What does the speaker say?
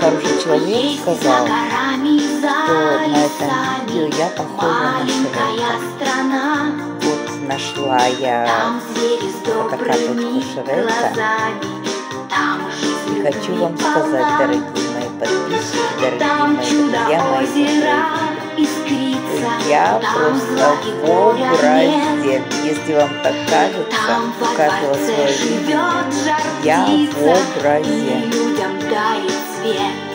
хороший человек сказал, что на этом видео я похожа на Шрека. Вот нашла я фотокарточку Шрека. И хочу вам сказать, дорогие мои подписчики, дорогие мои друзья, мои зрители, я просто в образе. Если вам так кажется, у каждого свое видение, я в образе. 别。